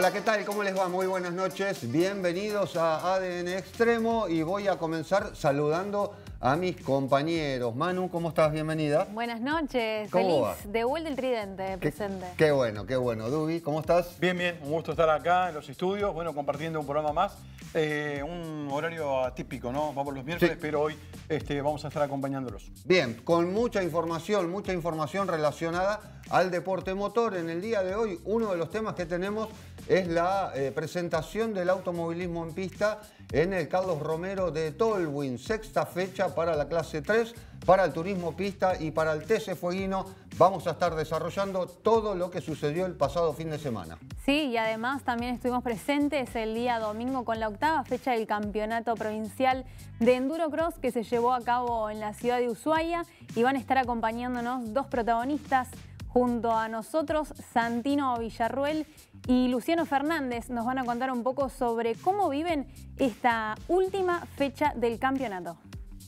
Hola, ¿qué tal? ¿Cómo les va? Muy buenas noches. Bienvenidos a ADN Extremo y voy a comenzar saludando a mis compañeros. Manu, ¿cómo estás? Bienvenida. Buenas noches. ¿Cómo Feliz de vuelta el tridente presente. Qué bueno, qué bueno. Dubi, ¿cómo estás? Bien, bien. Un gusto estar acá en los estudios, bueno, compartiendo un programa más. Eh, un horario atípico, ¿no? Vamos los miércoles, Sí. pero hoy este, vamos a estar acompañándolos. Bien, con mucha información, mucha información relacionada al deporte motor. En el día de hoy, uno de los temas que tenemos es la eh, presentación del automovilismo en pista en el Carlos Romero de Tolwyn, sexta fecha para la clase 3, para el turismo pista y para el TC Fueguino. Vamos a estar desarrollando todo lo que sucedió el pasado fin de semana. Sí, y además también estuvimos presentes el día domingo con la octava fecha del Campeonato Provincial de Enduro Cross que se llevó a cabo en la ciudad de Ushuaia y van a estar acompañándonos dos protagonistas junto a nosotros, Santino Villarruel y Luciano Fernández. Nos van a contar un poco sobre cómo viven esta última fecha del campeonato.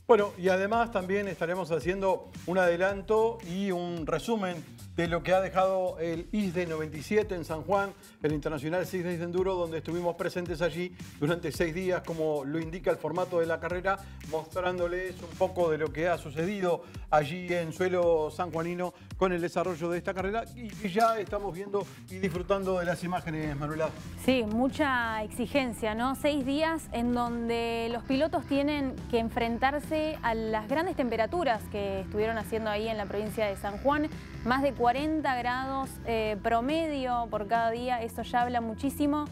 Bueno, y además también estaremos haciendo un adelanto y un resumen de lo que ha dejado el ISDE 97 en San Juan, el Internacional Six Days de Enduro, donde estuvimos presentes allí durante seis días, como lo indica el formato de la carrera, mostrándoles un poco de lo que ha sucedido allí en suelo sanjuanino con el desarrollo de esta carrera y que ya estamos viendo y disfrutando de las imágenes, Manuela. Sí, mucha exigencia, ¿no? Seis días en donde los pilotos tienen que enfrentarse a las grandes temperaturas que estuvieron haciendo ahí en la provincia de San Juan. Más de 40 grados eh, promedio por cada día, eso ya habla muchísimo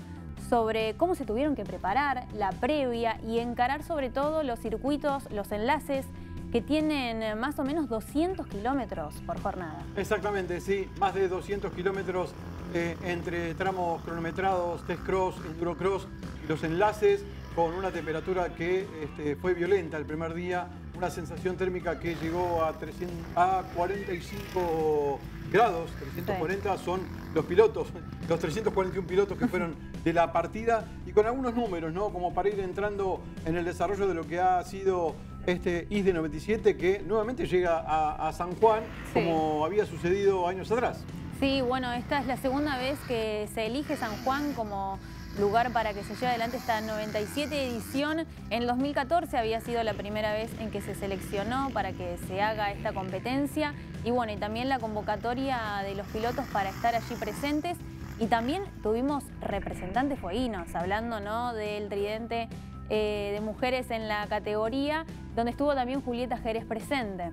sobre cómo se tuvieron que preparar la previa y encarar sobre todo los circuitos, los enlaces que tienen más o menos 200 kilómetros por jornada. Exactamente, sí, más de 200 kilómetros eh, entre tramos cronometrados, test cross, enduro cross y los enlaces, con una temperatura que este, fue violenta el primer día, una sensación térmica que llegó a, 300, a 45 grados, 340 son los pilotos, los 341 pilotos que fueron de la partida y con algunos números, ¿no? Como para ir entrando en el desarrollo de lo que ha sido este ISDE 97 que nuevamente llega a, a San Juan Sí. como había sucedido años atrás. Sí, bueno, esta es la segunda vez que se elige San Juan como lugar para que se lleve adelante esta 97 edición. En 2014 había sido la primera vez en que se seleccionó para que se haga esta competencia. Y bueno, y también la convocatoria de los pilotos para estar allí presentes. Y también tuvimos representantes fueguinos, hablando ¿no? del tridente eh, de mujeres en la categoría, donde estuvo también Julieta Jerez presente.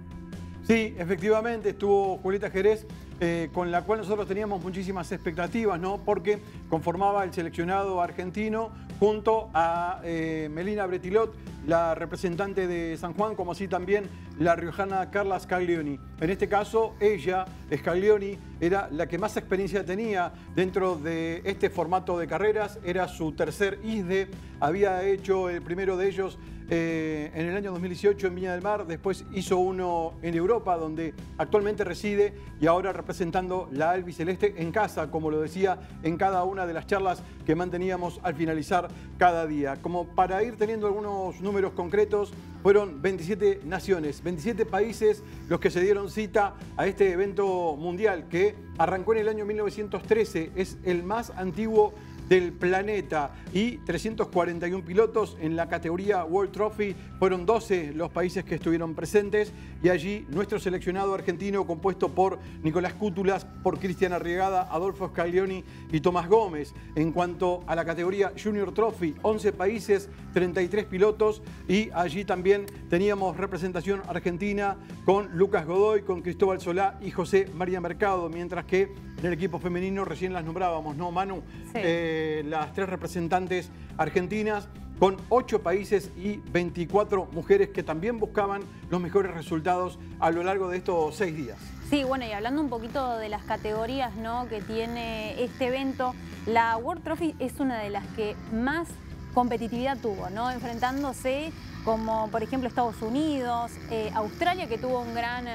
Sí, efectivamente, estuvo Julieta Jerez, eh, con la cual nosotros teníamos muchísimas expectativas, ¿no? Porque conformaba el seleccionado argentino junto a eh, Melina Bretilot, la representante de San Juan, como así también la riojana Carla Scaglioni. En este caso, ella, Scaglioni, era la que más experiencia tenía dentro de este formato de carreras, era su tercer ISDE, había hecho el primero de ellos eh, en el año 2018 en Viña del Mar, después hizo uno en Europa, donde actualmente reside y ahora representando la albiceleste en casa, como lo decía en cada una de las charlas que manteníamos al finalizar cada día. Como para ir teniendo algunos números concretos, fueron 27 naciones, 27 países los que se dieron cita a este evento mundial que arrancó en el año 1913, es el más antiguo del planeta y 341 pilotos en la categoría World Trophy. Fueron 12 los países que estuvieron presentes y allí nuestro seleccionado argentino compuesto por Nicolás Cútulas, por Cristian Arriegada, Adolfo Scaglioni y Tomás Gómez. En cuanto a la categoría Junior Trophy, 11 países, 33 pilotos y allí también teníamos representación argentina con Lucas Godoy, con Cristóbal Solá y José María Mercado, mientras que en el equipo femenino recién las nombrábamos, ¿no, Manu? Sí. Eh, las tres representantes argentinas con ocho países y 24 mujeres que también buscaban los mejores resultados a lo largo de estos seis días. Sí, bueno, y hablando un poquito de las categorías ¿no? que tiene este evento, la World Trophy es una de las que más competitividad tuvo, ¿no? Enfrentándose como, por ejemplo, Estados Unidos, eh, Australia, que tuvo un gran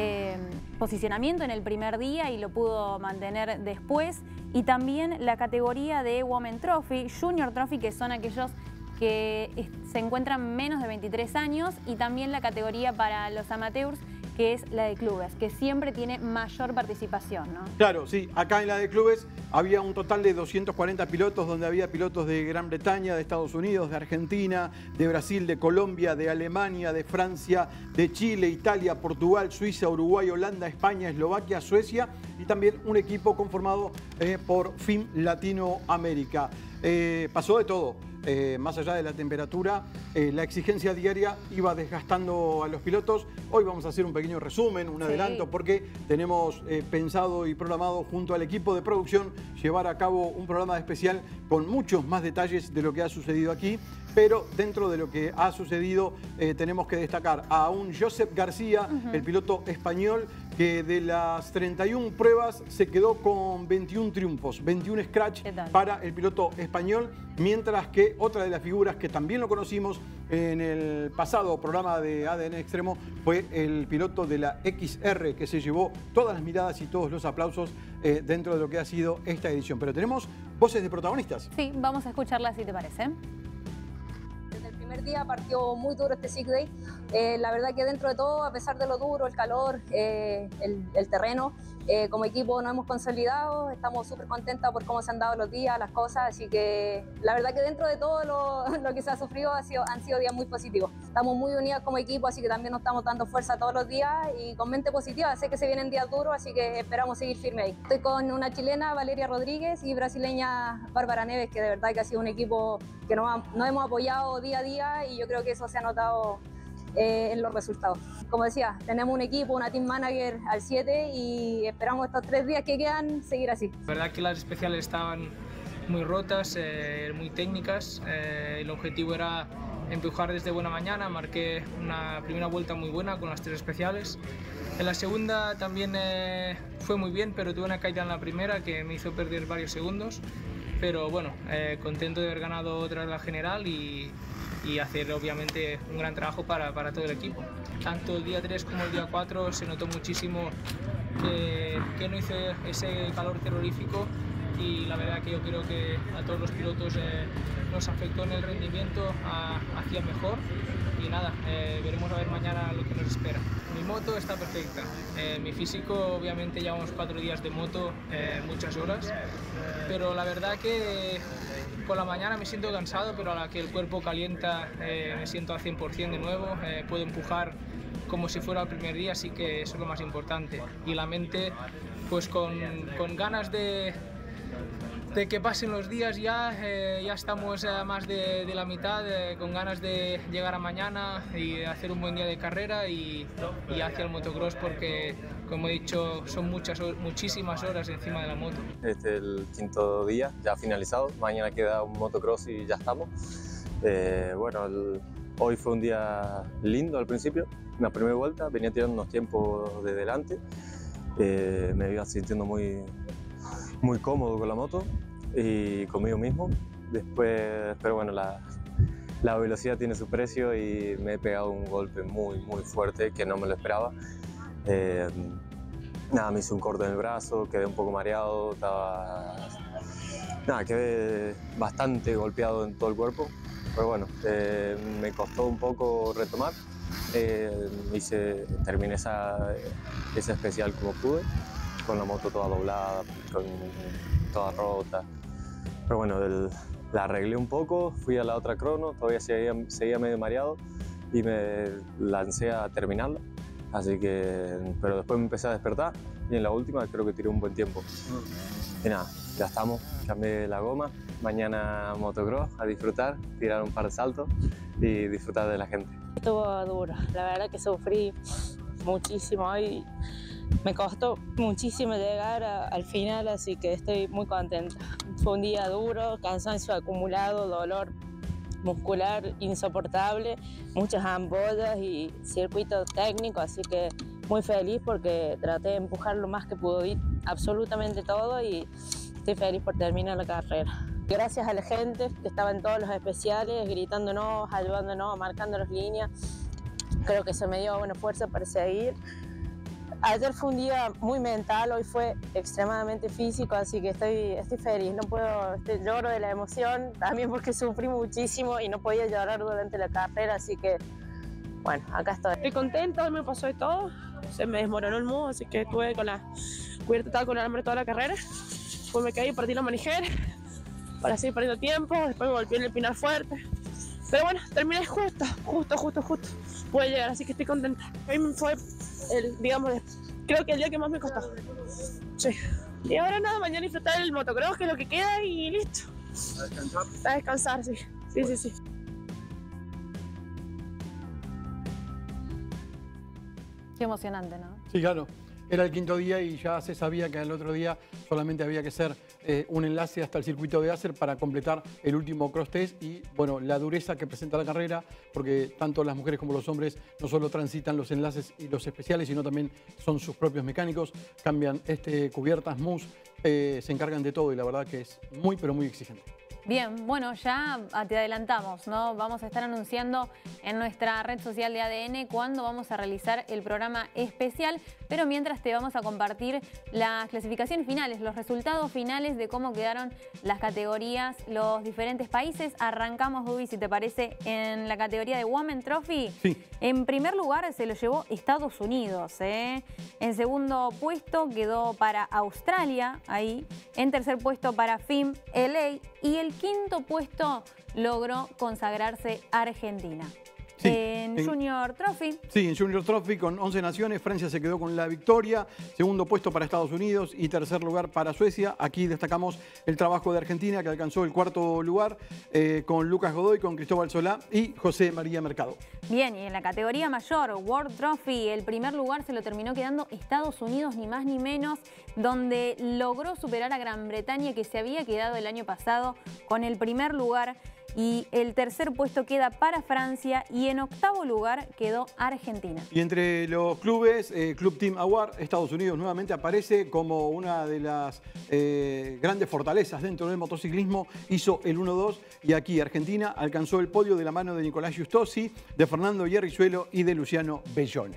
eh, posicionamiento en el primer día y lo pudo mantener después, y también la categoría de Women Trophy, Junior Trophy, que son aquellos que se encuentran menos de 23 años, y también la categoría para los amateurs, que es la de clubes, que siempre tiene mayor participación, ¿no? Claro, sí. Acá en la de clubes había un total de 240 pilotos, donde había pilotos de Gran Bretaña, de Estados Unidos, de Argentina, de Brasil, de Colombia, de Alemania, de Francia, de Chile, Italia, Portugal, Suiza, Uruguay, Holanda, España, Eslovaquia, Suecia y también un equipo conformado eh, por FIM Latinoamérica. Eh, pasó de todo. Eh, más allá de la temperatura, la exigencia diaria iba desgastando a los pilotos. Hoy vamos a hacer un pequeño resumen, un adelanto, porque tenemos pensado y programado junto al equipo de producción llevar a cabo un programa especial con muchos más detalles de lo que ha sucedido aquí. Pero dentro de lo que ha sucedido tenemos que destacar a un Josep García, el piloto español, que de las 31 pruebas se quedó con 21 triunfos, 21 scratch para el piloto español, mientras que otra de las figuras que también lo conocimos en el pasado programa de ADN Extremo fue el piloto de la XR que se llevó todas las miradas y todos los aplausos eh, dentro de lo que ha sido esta edición. Pero tenemos voces de protagonistas. Sí, vamos a escucharlas si te parece primer día partió muy duro este Sick Day. Eh, la verdad que dentro de todo, a pesar de lo duro, el calor, eh, el, terreno, eh, como equipo nos hemos consolidado, estamos súper contentos por cómo se han dado los días, las cosas, así que la verdad que dentro de todo lo, lo que se ha sufrido ha sido, han sido días muy positivos. Estamos muy unidos como equipo, así que también nos estamos dando fuerza todos los días y con mente positiva. Sé que se vienen días duros, así que esperamos seguir firme ahí. Estoy con una chilena, Valeria Rodríguez, y brasileña, Bárbara Neves, que de verdad que ha sido un equipo que nos, nos hemos apoyado día a día y yo creo que eso se ha notado eh, en los resultados. Como decía, tenemos un equipo, una team manager al 7 y esperamos estos tres días que quedan seguir así. La verdad que las especiales estaban muy rotas, eh, muy técnicas. Eh, el objetivo era empujar desde buena mañana, marqué una primera vuelta muy buena con las tres especiales. En la segunda también fue muy bien, pero tuve una caída en la primera que me hizo perder varios segundos. Pero bueno, contento de haber ganado otra la general y, y hacer obviamente un gran trabajo para, para, todo el equipo. Tanto el día 3 como el día 4 se notó muchísimo que, que, no hice ese calor terrorífico y la verdad que yo creo que a todos los pilotos eh, nos afectó en el rendimiento hacia mejor y nada, eh, veremos a ver mañana lo que nos espera. Mi moto está perfecta, eh, mi físico obviamente llevamos cuatro días de moto, muchas horas, pero la verdad que por la mañana me siento cansado, pero a la que el cuerpo calienta eh, me siento al 100% de nuevo, eh, puedo empujar como si fuera el primer día, así que eso es lo más importante. Y la mente, pues con, con ganas de, de que pasen los días ya, eh, ya estamos a más de, la mitad, eh, con ganas de llegar a mañana y hacer un buen día de carrera y, y, hacia el motocross porque, como he dicho, son muchas, muchísimas horas encima de la moto. Este es el quinto día, ya finalizado, mañana queda un motocross y ya estamos. Eh, bueno, hoy fue un día lindo al principio, la primera vuelta, venía tirando unos tiempos de delante, me iba sintiendo muy, muy cómodo con la moto y conmigo mismo. Después, pero bueno, la, la, velocidad tiene su precio y me he pegado un golpe muy, muy fuerte que no me lo esperaba. Eh, nada, me hice un corte en el brazo, quedé un poco mareado, estaba... Nada, quedé bastante golpeado en todo el cuerpo, pero bueno, eh, me costó un poco retomar. Eh, hice, terminé esa, esa especial como pude con la moto toda doblada, con toda rota. Pero bueno, la arreglé un poco, fui a la otra crono, todavía seguía, seguía medio mareado y me lancé a terminarla. Así que, pero después me empecé a despertar y en la última creo que tiré un buen tiempo. Mm. Y nada, ya estamos, cambié la goma, mañana motocross a disfrutar, tirar un par de saltos y disfrutar de la gente. Estuvo duro, la verdad que sufrí muchísimo y me costó muchísimo llegar al final, así que estoy muy contenta. Fue un día duro, cansancio acumulado, dolor muscular insoportable, muchas ampollas y circuito técnico, así que muy feliz porque traté de empujar lo más que pudo ir, absolutamente todo y estoy feliz por terminar la carrera. Gracias a la gente que estaba en todos los especiales, gritándonos, ayudándonos, marcando las líneas. Creo que eso me dio buena fuerza para seguir. Ayer fue un día muy mental, hoy fue extremadamente físico, así que estoy, estoy feliz. No puedo, este, lloro de la emoción, también porque sufrí muchísimo y no podía llorar durante la carrera, así que bueno, acá estoy. Estoy contenta, me pasó de todo. Se me desmoronó el mudo, así que estuve con la cubierta total con el hambre toda la carrera. Después me caí y partí la manijera para seguir perdiendo tiempo. Después me golpeé en el pinar fuerte. Pero bueno, terminé justo, justo, justo, justo. Pude llegar, así que estoy contenta. Hoy fue el, digamos, creo que el día que más me costó. Sí. Y ahora nada, mañana disfrutar el motocross, que es lo que queda, y listo. ¿A descansar? A descansar, sí. Sí, sí, sí. Qué emocionante, ¿no? Sí, claro. Era el quinto día y ya se sabía que el otro día solamente había que hacer eh, un enlace hasta el circuito de Acer para completar el último cross test y bueno, la dureza que presenta la carrera, porque tanto las mujeres como los hombres no solo transitan los enlaces y los especiales, sino también son sus propios mecánicos, cambian este, cubiertas, mousse, eh, se encargan de todo y la verdad que es muy pero muy exigente. Bien, bueno, ya te adelantamos, ¿no? Vamos a estar anunciando en nuestra red social de ADN cuándo vamos a realizar el programa especial, pero mientras te vamos a compartir las clasificaciones finales, los resultados finales de cómo quedaron las categorías, los diferentes países. Arrancamos, Dubi, si te parece, en la categoría de Women Trophy. Sí. En primer lugar se lo llevó Estados Unidos, ¿eh? En segundo puesto quedó para Australia, ahí. En tercer puesto para FIM, LA. Y el quinto puesto logró consagrarse Argentina. Sí, en en- Junior Trophy, Sí, en Junior Trophy con 11 naciones, Francia se quedó con la victoria, segundo puesto para Estados Unidos y tercer lugar para Suecia. Aquí destacamos el trabajo de Argentina que alcanzó el cuarto lugar eh, con Lucas Godoy, con Cristóbal Solá y José María Mercado. Bien, y en la categoría mayor, World Trophy, el primer lugar se lo terminó quedando Estados Unidos, ni más ni menos, donde logró superar a Gran Bretaña, que se había quedado el año pasado con el primer lugar. Y el tercer puesto queda para Francia y en octavo lugar quedó Argentina. Y entre los clubes, eh, Club Team Award, Estados Unidos nuevamente aparece como una de las eh, grandes fortalezas dentro del motociclismo. Hizo el 1-2 y aquí Argentina alcanzó el podio de la mano de Nicolás Giustosi, de Fernando Hierrizuelo y de Luciano Bellone.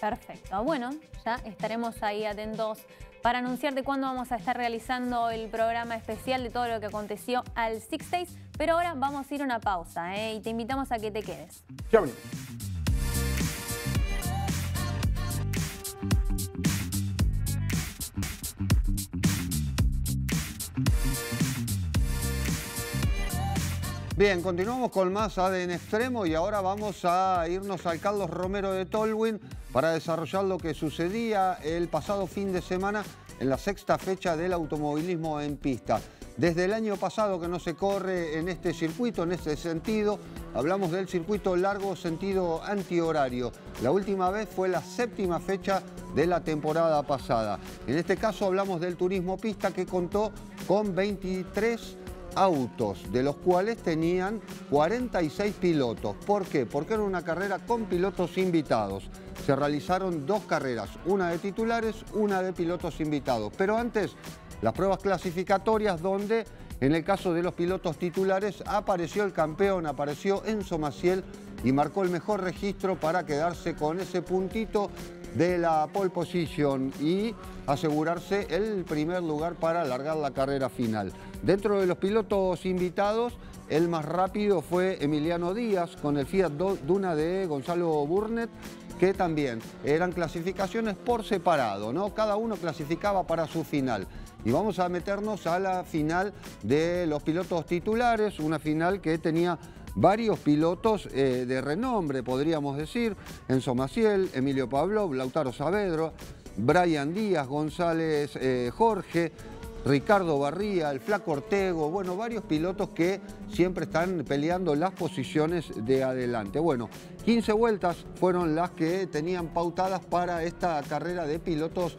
Perfecto. Bueno, ya estaremos ahí atentos para anunciar de cuándo vamos a estar realizando el programa especial de todo lo que aconteció al Six Days. Pero ahora vamos a ir a una pausa ¿eh? y te invitamos a que te quedes. Ya venimos. Bien, continuamos con más ADN Extremo y ahora vamos a irnos al Carlos Romero de Tolwyn para desarrollar lo que sucedía el pasado fin de semana en la sexta fecha del automovilismo en pista. Desde el año pasado que no se corre en este circuito, en este sentido, hablamos del circuito largo sentido antihorario. La última vez fue la séptima fecha de la temporada pasada. En este caso hablamos del turismo pista que contó con 23 autos, de los cuales tenían 46 pilotos. ¿Por qué? Porque era una carrera con pilotos invitados. Se realizaron dos carreras, una de titulares, una de pilotos invitados. Pero antes, las pruebas clasificatorias donde, en el caso de los pilotos titulares, apareció el campeón, apareció Enzo Maciel y marcó el mejor registro para quedarse con ese puntito de la pole position y asegurarse el primer lugar para alargar la carrera final. Dentro de los pilotos invitados, el más rápido fue Emiliano Díaz con el Fiat Duna de Gonzalo Burnett, que también eran clasificaciones por separado, ¿no? Cada uno clasificaba para su final. Y vamos a meternos a la final de los pilotos titulares, una final que tenía varios pilotos eh, de renombre, podríamos decir, Enzo Maciel, Emilio Pablo, Lautaro Saavedra, Brian Díaz, González eh, Jorge, Ricardo Barría, el Flaco Ortego, bueno, varios pilotos que siempre están peleando las posiciones de adelante. Bueno, 15 vueltas fueron las que tenían pautadas para esta carrera de pilotos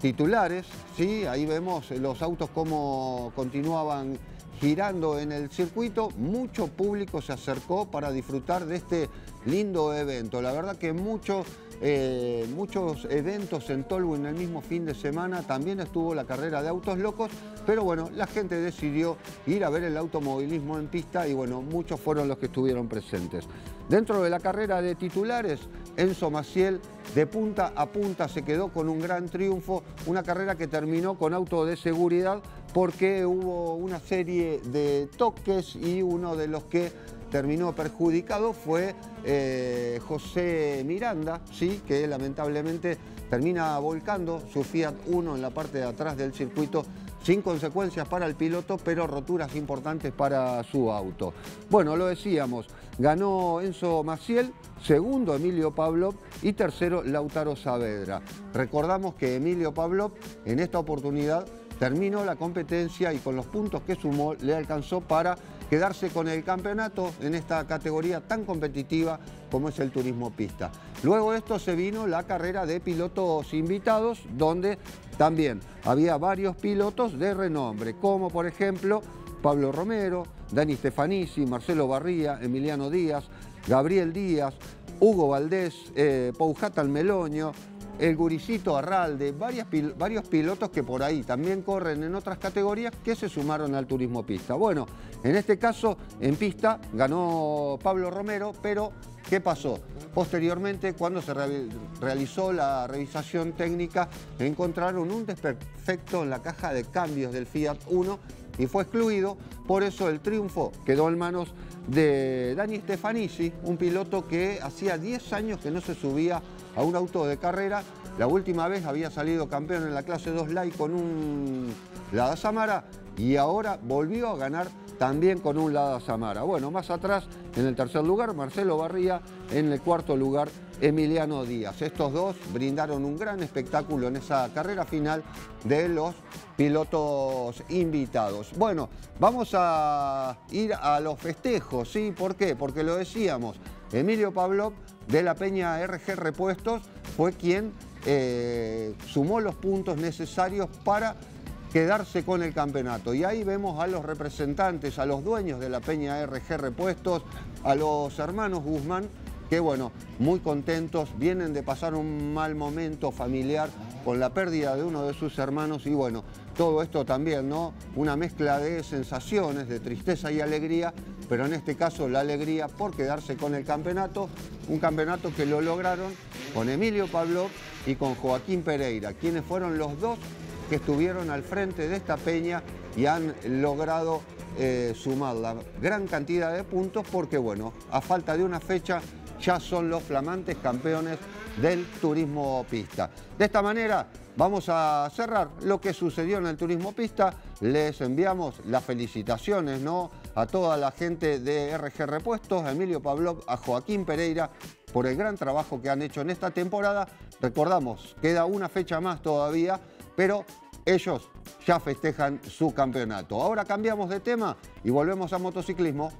titulares, ¿sí? ahí vemos los autos como continuaban girando en el circuito, mucho público se acercó para disfrutar de este lindo evento. La verdad que mucho, eh, muchos eventos en Tolwyn el mismo fin de semana, también estuvo la carrera de autos locos, pero bueno, la gente decidió ir a ver el automovilismo en pista y bueno, muchos fueron los que estuvieron presentes. Dentro de la carrera de titulares, Enzo Maciel de punta a punta se quedó con un gran triunfo, una carrera que terminó con auto de seguridad porque hubo una serie de toques y uno de los que terminó perjudicado fue eh, José Miranda, ¿sí? que lamentablemente termina volcando su Fiat Uno en la parte de atrás del circuito sin consecuencias para el piloto, pero roturas importantes para su auto. Bueno, lo decíamos, ganó Enzo Maciel, segundo Emilio Pavlov y tercero Lautaro Saavedra. Recordamos que Emilio Pavlov en esta oportunidad terminó la competencia y con los puntos que sumó le alcanzó para quedarse con el campeonato en esta categoría tan competitiva como es el turismo pista. Luego de esto se vino la carrera de pilotos invitados, donde también había varios pilotos de renombre, como por ejemplo Pablo Romero, Dani Stefanisi, Marcelo Barría, Emiliano Díaz, Gabriel Díaz, Hugo Valdés, eh, Poujata Meloño, el Guricito Arralde, varios pilotos que por ahí también corren en otras categorías que se sumaron al turismo pista. Bueno, en este caso en pista ganó Pablo Romero, pero ¿qué pasó? Posteriormente, cuando se realizó la revisación técnica, encontraron un desperfecto en la caja de cambios del Fiat 1 y fue excluido, por eso el triunfo quedó en manos de Dani Stefanisi, un piloto que hacía 10 años que no se subía a un auto de carrera. La última vez había salido campeón en la clase 2 Light con un Lada Samara y ahora volvió a ganar también con un Lada Samara. Bueno, más atrás, en el tercer lugar, Marcelo Barría, en el cuarto lugar, Emiliano Díaz. Estos dos brindaron un gran espectáculo en esa carrera final de los pilotos invitados. Bueno, vamos a ir a los festejos, ¿sí? ¿Por qué? Porque lo decíamos, Emilio Pavlov de la Peña RG Repuestos fue quien eh, sumó los puntos necesarios para quedarse con el campeonato. Y ahí vemos a los representantes, a los dueños de la Peña RG Repuestos, a los hermanos Guzmán, que bueno, muy contentos, vienen de pasar un mal momento familiar con la pérdida de uno de sus hermanos y bueno, todo esto también, ¿no? Una mezcla de sensaciones, de tristeza y alegría, pero en este caso la alegría por quedarse con el campeonato, un campeonato que lo lograron con Emilio Pablo y con Joaquín Pereira, quienes fueron los dos que estuvieron al frente de esta peña y han logrado eh, sumar la gran cantidad de puntos porque, bueno, a falta de una fecha ya son los flamantes campeones del turismo pista. De esta manera vamos a cerrar lo que sucedió en el turismo pista. Les enviamos las felicitaciones ¿no? a toda la gente de RG Repuestos, a Emilio Pablo, a Joaquín Pereira por el gran trabajo que han hecho en esta temporada. Recordamos, queda una fecha más todavía, pero ellos ya festejan su campeonato. Ahora cambiamos de tema y volvemos a motociclismo.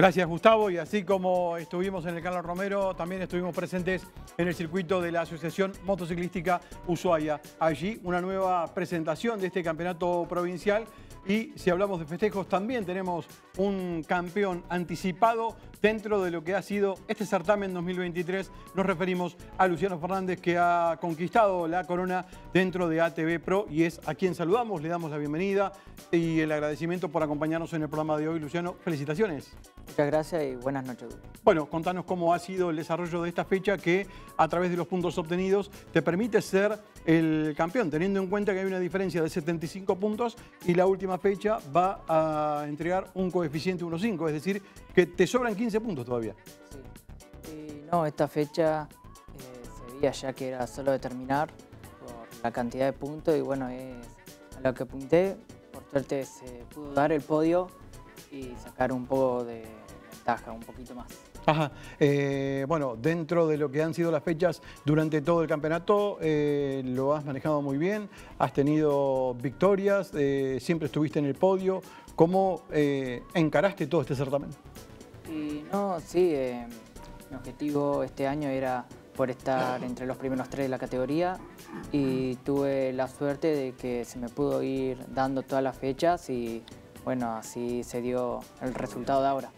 Gracias Gustavo y así como estuvimos en el Carlos Romero, también estuvimos presentes en el circuito de la Asociación Motociclística Ushuaia. Allí una nueva presentación de este campeonato provincial y si hablamos de festejos también tenemos un campeón anticipado dentro de lo que ha sido este certamen 2023. Nos referimos a Luciano Fernández que ha conquistado la corona dentro de ATV Pro y es a quien saludamos, le damos la bienvenida y el agradecimiento por acompañarnos en el programa de hoy. Luciano, felicitaciones. Muchas gracias y buenas noches. Bueno, contanos cómo ha sido el desarrollo de esta fecha que a través de los puntos obtenidos te permite ser el campeón, teniendo en cuenta que hay una diferencia de 75 puntos y la última fecha va a entregar un coeficiente 1.5, es decir, que te sobran 15 puntos todavía. Sí. no, esta fecha eh, se veía ya que era solo determinar por la cantidad de puntos y bueno, es a lo que apunté, por suerte se pudo dar el podio y sacar un poco de ventaja, un poquito más. Ajá. Eh, bueno, dentro de lo que han sido las fechas durante todo el campeonato, eh, lo has manejado muy bien, has tenido victorias, eh, siempre estuviste en el podio. ¿Cómo encaraste todo este certamen? no, sí, mi objetivo este año era por estar entre los primeros tres de la categoría y tuve la suerte de que se me pudo ir dando todas las fechas y bueno, así se dio el resultado de ahora.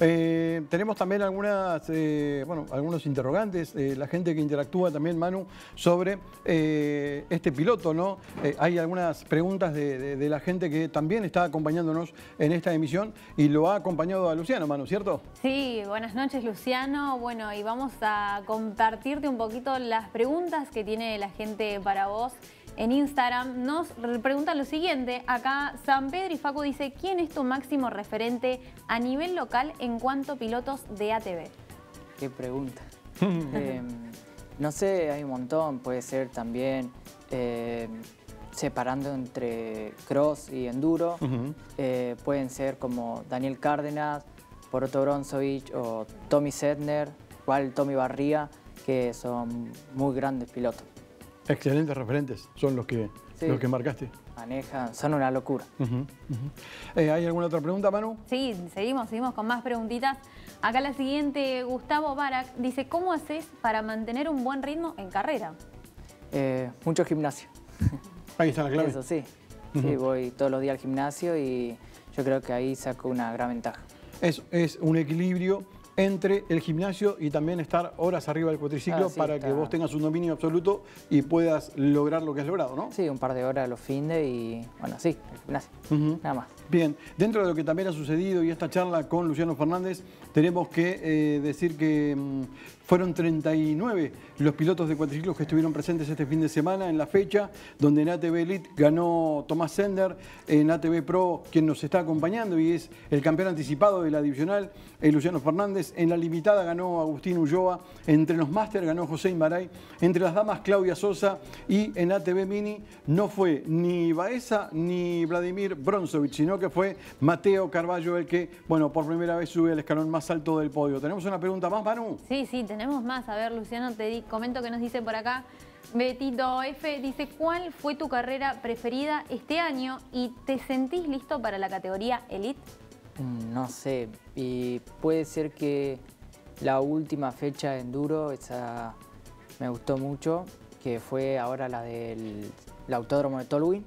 Eh, tenemos también algunas, eh, bueno, algunos interrogantes, eh, la gente que interactúa también, Manu, sobre este piloto, ¿no? hay algunas preguntas de, la gente que también está acompañándonos en esta emisión y lo ha acompañado a Luciano, Manu, ¿cierto? Sí, buenas noches, Luciano. Bueno, y vamos a compartirte un poquito las preguntas que tiene la gente para vos en Instagram nos preguntan lo siguiente. Acá San Pedro y Facu dice, ¿quién es tu máximo referente a nivel local en cuanto a pilotos de ATV? Qué pregunta. Em, no sé, hay un montón. Puede ser también em, separando entre cross y enduro. Eh, pueden ser como Daniel Cárdenas, Poroto Bronzovich o Tommy Sedner, igual Tommy Barría, que son muy grandes pilotos. Excelentes referentes son los que, los que marcaste. Manejan, son una locura. Eh, ¿Hay alguna otra pregunta, Manu? Sí, seguimos, seguimos con más preguntitas. Acá la siguiente, Gustavo Barak, dice, ¿cómo haces para mantener un buen ritmo en carrera? Eh, mucho gimnasio. Ahí está la clave. Eso sí. Sí, voy todos los días al gimnasio y yo creo que ahí saco una gran ventaja. Es, es un equilibrio entre el gimnasio y también estar horas arriba del cuatriciclo Ah, para está. que vos tengas un dominio absoluto y puedas lograr lo que has logrado, ¿no? Sí, un par de horas a los fines y bueno, sí, el gimnasio. Nada más. Bien, dentro de lo que también ha sucedido y esta charla con Luciano Fernández, tenemos que eh, decir que mm, fueron 39 los pilotos de cuatriciclos que estuvieron presentes este fin de semana en la fecha, donde en ATV Elite ganó Tomás Sender, en ATV Pro quien nos está acompañando y es el campeón anticipado de la divisional, eh, Luciano Fernández, en la limitada ganó Agustín Ulloa, entre los máster ganó José Imaray, entre las damas Claudia Sosa y en ATV Mini no fue ni Baeza ni Vladimir Bronzovich, sino que fue Mateo Carballo el que, bueno, por primera vez sube al escalón más alto del podio. ¿Tenemos una pregunta más, Manu? Sí, sí, tenemos más. A ver, Luciano, te di- comento que nos dice por acá. Betito F dice, ¿cuál fue tu carrera preferida este año y te sentís listo para la categoría Elite? Mm, No sé, y puede ser que la última fecha de enduro, esa me gustó mucho, que fue ahora la del el autódromo de Tolwyn,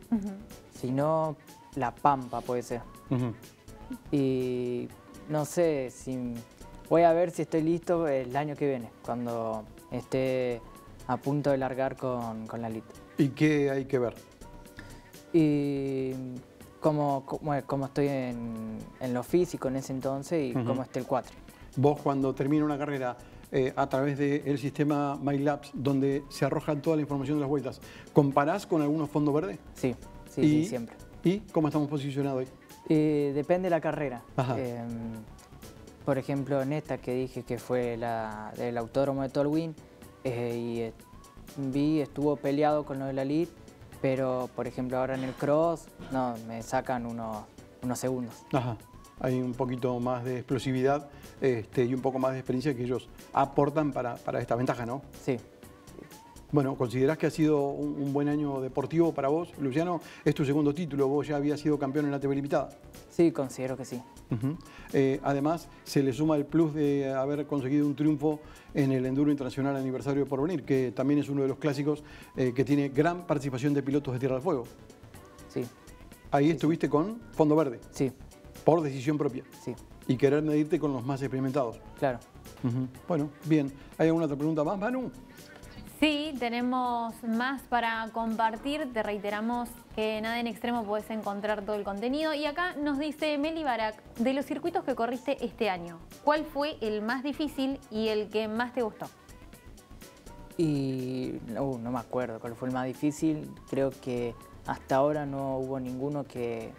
si no, La Pampa puede ser. Y no sé, si voy a ver si estoy listo el año que viene, cuando esté a punto de largar con, con la Elite. ¿Y qué hay que ver? Y cómo, cómo, cómo estoy en, en lo físico en ese entonces y cómo esté el 4. Vos cuando termina una carrera eh, a través del sistema MyLabs, donde se arroja toda la información de las vueltas, ¿comparás con algunos fondos verdes? Sí, sí, Y- sí, siempre. ¿Y cómo estamos posicionados hoy? Eh, depende de la carrera. Em, por ejemplo, en esta que dije que fue la del autódromo de Tolwyn, eh, y eh, vi, estuvo peleado con lo de la Elite, pero por ejemplo ahora en el cross, no, me sacan unos, unos segundos. Ajá. Hay un poquito más de explosividad este, y un poco más de experiencia que ellos aportan para, para esta ventaja, ¿no? Sí. Bueno, ¿considerás que ha sido un, un buen año deportivo para vos, Luciano? Es tu segundo título, vos ya habías sido campeón en la TV limitada. Sí, considero que sí. Eh, además, se le suma el plus de haber conseguido un triunfo en el Enduro Internacional Aniversario de Porvenir, que también es uno de los clásicos eh, que tiene gran participación de pilotos de Tierra del Fuego. Sí, Ahí estuviste con Fondo Verde, sí, por decisión propia, sí, y querer medirte con los más experimentados. claro. Bueno, bien. ¿Hay alguna otra pregunta más, Manu? Sí, tenemos más para compartir. Te reiteramos que en Nada en Extremo podés encontrar todo el contenido. Y acá nos dice Meli Barak, de los circuitos que corriste este año, ¿cuál fue el más difícil y el que más te gustó? Y uh, no me acuerdo cuál fue el más difícil. Creo que hasta ahora no hubo ninguno que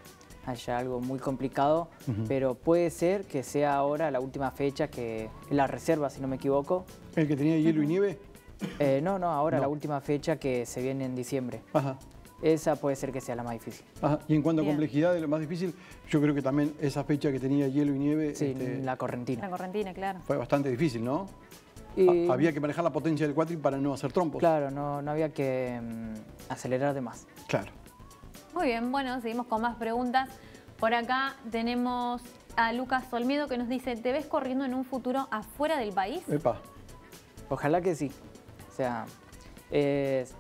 haya algo muy complicado, pero puede ser que sea ahora la última fecha, que la reserva, si no me equivoco. ¿El que tenía hielo y nieve? Eh, no, no, ahora No. la última fecha que se viene en diciembre. Ajá. Esa puede ser que sea la más difícil. Ajá. Y en cuanto a complejidad de lo más difícil, yo creo que también esa fecha que tenía hielo y nieve Sí, este, la correntina. La correntina, claro. fue bastante difícil, ¿no? Y- Ha- Había que manejar la potencia del cuatri para no hacer trompos. Claro, no, no había que mm, acelerar de más. Claro. Muy bien, bueno, seguimos con más preguntas. Por acá tenemos a Lucas Olmedo que nos dice, ¿te ves corriendo en un futuro afuera del país? Epa. Ojalá que sí. O sea, es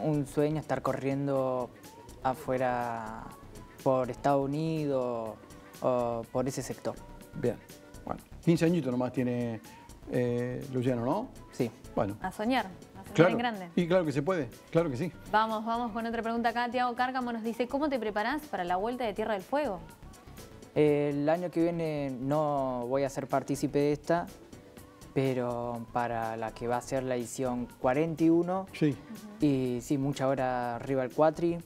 un sueño estar corriendo afuera por Estados Unidos o por ese sector. Bien. Bueno, 15 añitos nomás tiene eh, Luciano, ¿no? Sí. Bueno. A soñar, a soñar Claro. en grande. Y claro que se puede, claro que sí. Vamos, vamos con otra pregunta acá. Tiago Cárcamo nos dice, ¿cómo te preparás para la vuelta de Tierra del Fuego? El año que viene no voy a ser partícipe de esta, pero para la que va a ser la edición 41. Sí. Y sí, mucha hora arriba del cuatri,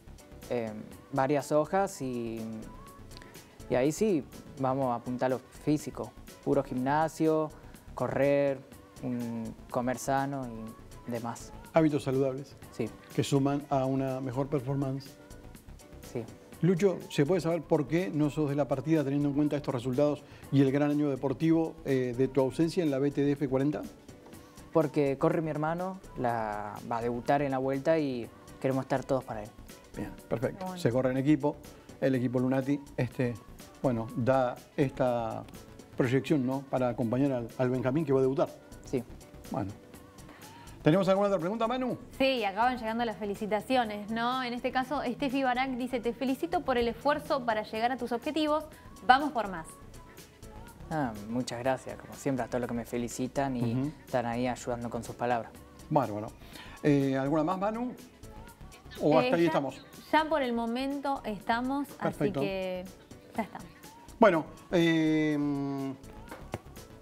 eh, varias hojas y, y ahí sí, vamos a apuntar lo físico. Puro gimnasio, correr, un- comer sano y demás. Hábitos saludables Sí, que suman a una mejor performance. Lucho, ¿se puede saber por qué no sos de la partida teniendo en cuenta estos resultados y el gran año deportivo eh, de tu ausencia en la BTDF 40? Porque corre mi hermano, la, va a debutar en la vuelta y queremos estar todos para él. Bien, perfecto. Bueno. Se corre en equipo, el equipo Lunati, este, bueno, da esta proyección, ¿no? Para acompañar al, al Benjamín que va a debutar. Sí. Bueno. ¿Tenemos alguna otra pregunta, Manu? Sí, acaban llegando las felicitaciones, ¿no? En este caso, Steffi Barak dice, te felicito por el esfuerzo para llegar a tus objetivos, vamos por más. Ah, muchas gracias, como siempre, a todos los que me felicitan y están ahí ayudando con sus palabras. Bárbaro. Eh, ¿Alguna más, Manu? ¿O hasta Eh, ahí ya- estamos? Ya por el momento estamos, Perfecto. así que ya estamos. Bueno, eh,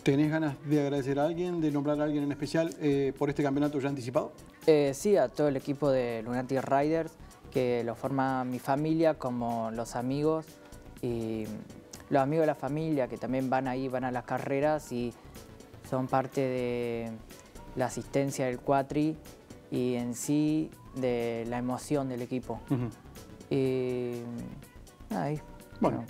¿tenés ganas de agradecer a alguien, de nombrar a alguien en especial eh, por este campeonato ya anticipado? Eh, sí, a todo el equipo de Lunatic Riders, que lo forma mi familia como los amigos y los amigos de la familia que también van ahí, van a las carreras y son parte de la asistencia del cuatri y en sí de la emoción del equipo. Y ahí, Bueno.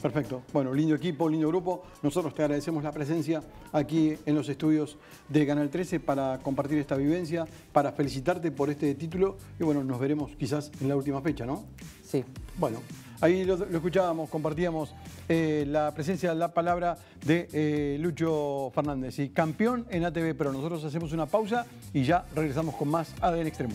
Perfecto. Bueno, lindo equipo, lindo grupo. Nosotros te agradecemos la presencia aquí en los estudios de Canal 13 para compartir esta vivencia, para felicitarte por este título y bueno, nos veremos quizás en la última fecha, ¿no? sí. Bueno, ahí lo, lo escuchábamos, compartíamos eh, la presencia, la palabra de eh, Lucho Fernández y campeón en ATV, pero nosotros hacemos una pausa y ya regresamos con más ADN Extremo.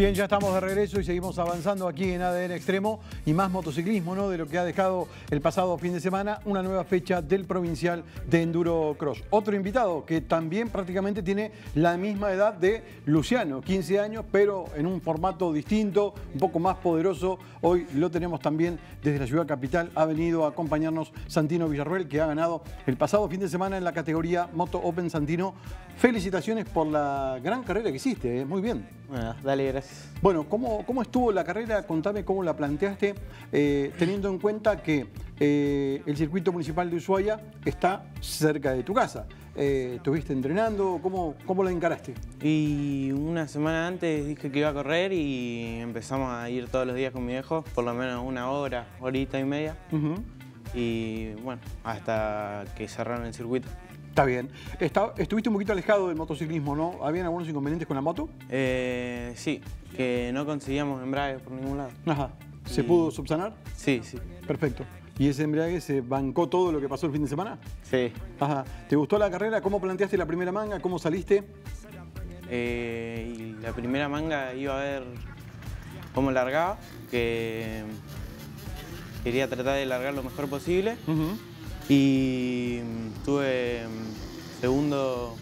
Bien, ya estamos de regreso y seguimos avanzando aquí en ADN Extremo y más motociclismo, ¿no? De lo que ha dejado el pasado fin de semana, una nueva fecha del provincial de Enduro Cross. Otro invitado que también prácticamente tiene la misma edad de Luciano, 15 años, pero en un formato distinto, un poco más poderoso. Hoy lo tenemos también desde la ciudad capital. Ha venido a acompañarnos Santino Villarruel, que ha ganado el pasado fin de semana en la categoría Moto Open Santino. Felicitaciones por la gran carrera que hiciste, ¿eh? muy bien. Dale, gracias. Bueno, ¿cómo, cómo estuvo la carrera? Contame cómo la planteaste, eh, teniendo en cuenta que eh, el circuito municipal de Ushuaia está cerca de tu casa. Eh, ¿Estuviste entrenando? ¿Cómo, ¿Cómo la encaraste? Y una semana antes dije que iba a correr y empezamos a ir todos los días con mi viejo, por lo menos una hora, horita y media. Y bueno, hasta que cerraron el circuito. Está bien. Está- estuviste un poquito alejado del motociclismo, ¿no? ¿Habían algunos inconvenientes con la moto? Eh, sí, que no conseguíamos embrague por ningún lado. Ajá. ¿Se Y- pudo subsanar? Sí, sí, Perfecto. ¿Y ese embriague se bancó todo lo que pasó el fin de semana? sí. Ajá. ¿Te gustó la carrera? ¿Cómo planteaste la primera manga? ¿Cómo saliste? Eh, y la primera manga iba a ver cómo largaba, que quería tratar de largar lo mejor posible. Ujú. Y mm, tuve mm, segundo,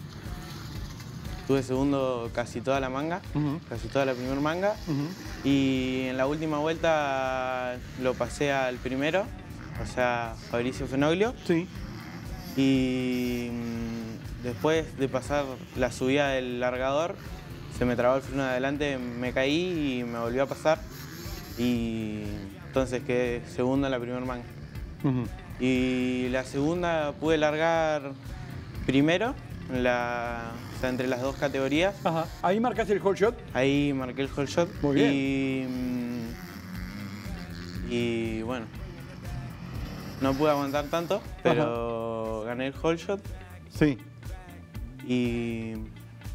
tuve segundo casi toda la manga, casi toda la primera manga. Y en la última vuelta lo pasé al primero, o sea, Fabricio Fenoglio. Sí. Y mm, después de pasar la subida del largador, se me trabó el freno de adelante, me caí y me volvió a pasar. Y entonces quedé segundo en la primera manga. Y la segunda pude largar primero, la, o sea, entre las dos categorías. Ajá. Ahí marcaste el whole shot. Ahí marqué el whole shot. Muy bien. Y, mm, y bueno, no pude aguantar tanto, pero gané el whole shot Sí. y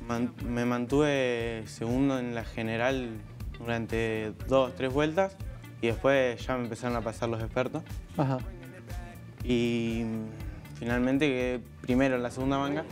man- me mantuve segundo en la general durante dos, tres vueltas y después ya me empezaron a pasar los expertos Ajá. Y finalmente quedé primero en la segunda manga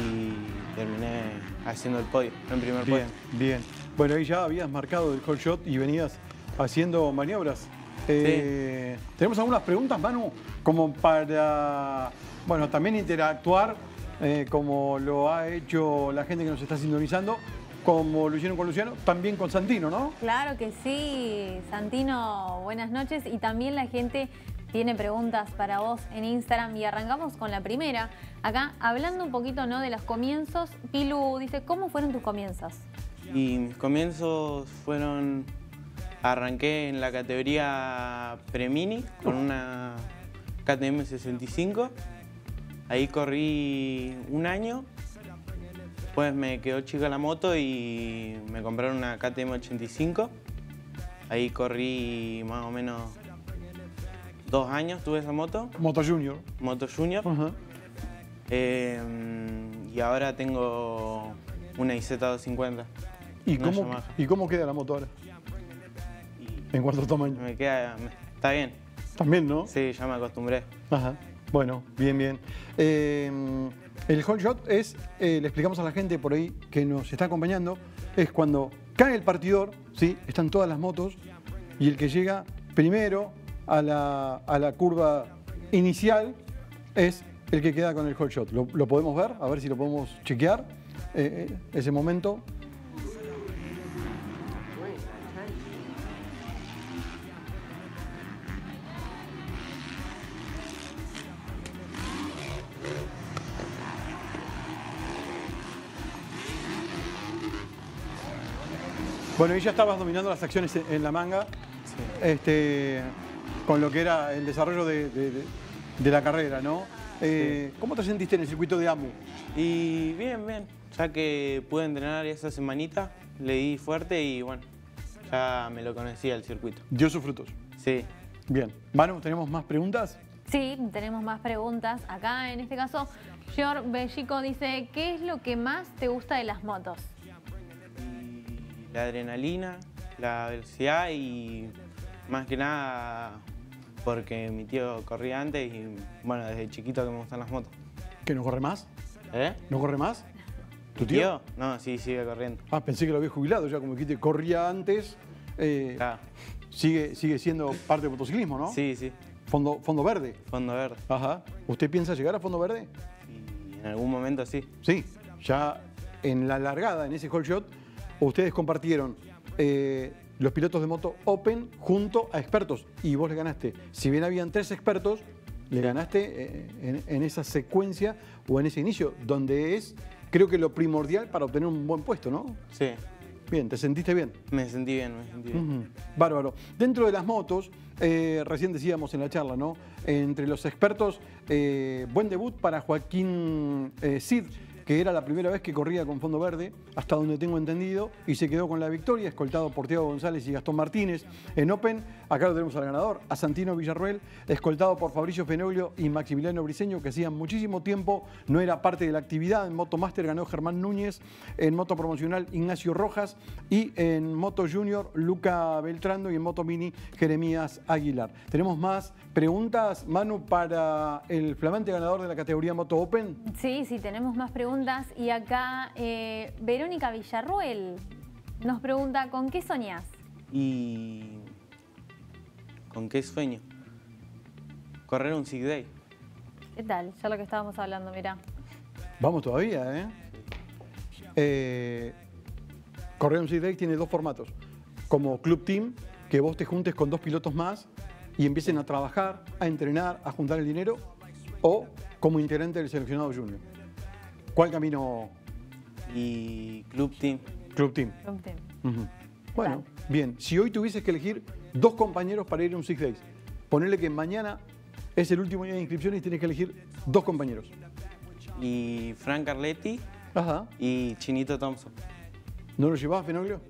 y terminé haciendo el podio, en primer Bien, podio. bien. Bueno, ahí ya habías marcado el whole shot y venías haciendo maniobras. Eh, Tenemos algunas preguntas, Manu, como para, bueno, también interactuar, eh, como lo ha hecho la gente que nos está sintonizando. Como lo hicieron con Luciano, también con Santino, ¿no? Claro que sí, Santino, buenas noches. Y también la gente tiene preguntas para vos en Instagram y arrancamos con la primera. Acá, hablando un poquito ¿no? de los comienzos, Pilu dice, ¿cómo fueron tus comienzos? Y mis comienzos fueron... Arranqué en la categoría Premini con una KTM 65. Ahí corrí un año. Después me quedó chica la moto y me compraron una KTM 85. Ahí corrí más o menos dos años, tuve esa moto. Moto Junior. Moto Junior. Eh, y ahora tengo una IZ250. ¿Y Una cómo, Yamaha. ¿Y cómo queda la moto ahora? ¿En cuánto tamaño? Me queda, está bien. También, ¿no? Sí, ya me acostumbré. Ajá. Bueno, bien, bien. Eh, el hot shot es, eh, le explicamos a la gente por ahí que nos está acompañando, es cuando cae el partidor, ¿sí? están todas las motos, y el que llega primero a la, a la curva inicial es el que queda con el hot shot. ¿Lo, lo podemos ver? A ver si lo podemos chequear. eh, eh, ese momento. Bueno, y ya estabas dominando las acciones en- la manga, este, con lo que era el desarrollo de, de- de- de la carrera, ¿no? Eh, ¿Cómo te sentiste en el circuito de AMU? Y bien, bien. Ya que pude entrenar esa semanita, le di fuerte y bueno, ya me lo conocía el circuito. Dio sus frutos. Sí. Bien. Manu, ¿tenemos más preguntas? Sí, tenemos más preguntas. Acá, en este caso, George Bellico dice, ¿qué es lo que más te gusta de las motos? La adrenalina, la velocidad y más que nada porque mi tío corría antes y bueno, desde chiquito que me gustan las motos. ¿Que no corre más? ¿Eh? ¿No corre más? ¿Tu ¿Mi tío? No, sí, sigue corriendo. Ah, pensé que lo había jubilado ya, como dijiste, corría antes. eh, sigue, sigue siendo parte del motociclismo, ¿no? Sí, sí. Fondo, fondo verde. Fondo verde. Ajá. ¿Usted piensa llegar a fondo verde? Y en algún momento sí. Sí, ya en la largada, en ese hole shot, ustedes compartieron eh, los pilotos de moto Open junto a expertos y vos le ganaste. Si bien habían tres expertos, le ganaste eh, en, en esa secuencia o en ese inicio, donde es, creo que lo primordial para obtener un buen puesto, ¿no? Sí. Bien, ¿te sentiste bien? Me sentí bien, me sentí bien. Bárbaro. Dentro de las motos, eh, recién decíamos en la charla, ¿no? Entre los expertos, eh, buen debut para Joaquín eh, Cid, que era la primera vez que corría con fondo verde, hasta donde tengo entendido, y se quedó con la victoria, escoltado por Tiago González y Gastón Martínez. En Open, acá lo tenemos al ganador, a Santino Villarruel, escoltado por Fabricio Fenoglio y Maximiliano Briseño, que hacían muchísimo tiempo no era parte de la actividad. En Moto Master ganó Germán Núñez, en Moto Promocional Ignacio Rojas y en Moto Junior Luca Beltrando y en Moto Mini Jeremías Aguilar. Tenemos más preguntas, Manu, para el flamante ganador de la categoría Moto Open. Sí, sí, tenemos más preguntas. Y acá, eh, Verónica Villarruel nos pregunta, ¿con qué soñás? ¿Y con qué sueño? Correr un Sig Day. ¿Qué tal? Ya lo que estábamos hablando, mirá. Vamos todavía, ¿eh? eh Correr un Day tiene dos formatos. Como Club Team, que vos te juntes con dos pilotos más y empiecen a trabajar, a entrenar, a juntar el dinero, o como integrante del seleccionado junior. ¿Cuál camino? Y Club Team. Club Team. Club Team. Bueno, bien. Si hoy tuvieses que elegir dos compañeros para ir a un Six Days, ponerle que mañana es el último día de inscripción y tienes que elegir dos compañeros. Y Frank Carletti Ajá. y Chinito Thompson. ¿No lo llevabas, Fenoglio?